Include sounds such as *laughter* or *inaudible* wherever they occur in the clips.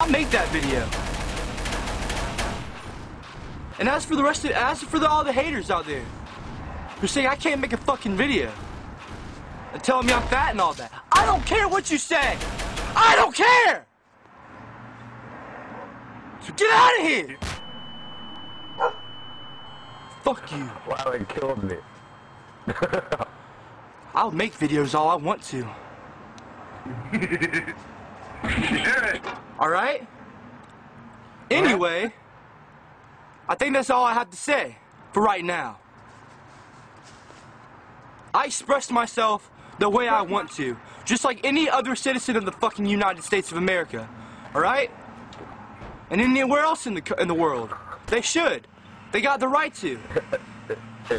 I'll make that video. And as for the rest of, as for the, all the haters out there who say I can't make a fucking video and telling me I'm fat and all that, I don't care what you say. I don't care. So get out of here. Fuck you. Wow, it killed me. *laughs* I'll make videos all I want to. *laughs* All right? Anyway, I think that's all I have to say for right now. I expressed myself the way I want to, just like any other citizen of the fucking United States of America. All right? And anywhere else in the in the world, they should. They got the right to.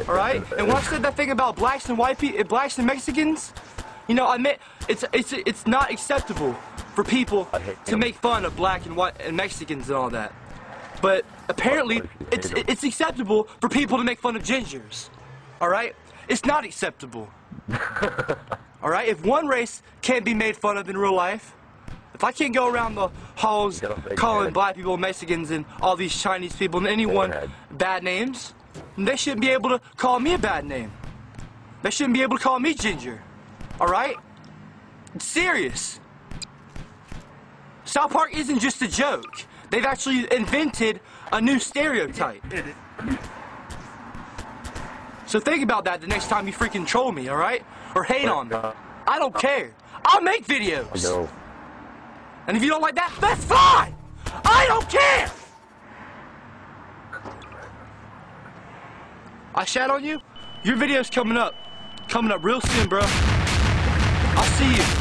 All right? And when I said that thing about blacks and white people, blacks and Mexicans, you know, I meant it's it's it's not acceptable for people to make fun of black and white and Mexicans and all that. But apparently, Of course you it's it's acceptable for people to make fun of gingers. All right? It's not acceptable. *laughs* all right? If one race can't be made fun of in real life, if I can't go around the halls Get off that calling head. black people Mexicans and all these Chinese people and anyone bad names, they shouldn't be able to call me a bad name. They shouldn't be able to call me ginger. All right? It's serious. South Park isn't just a joke. They've actually invented a new stereotype. So think about that the next time you freaking troll me, all right? Or hate on me. I don't care. I'll make videos. No. And if you don't like that, that's fine. I don't care. I shat on you. Your video's coming up. Coming up real soon, bro. I'll see you.